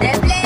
de Play.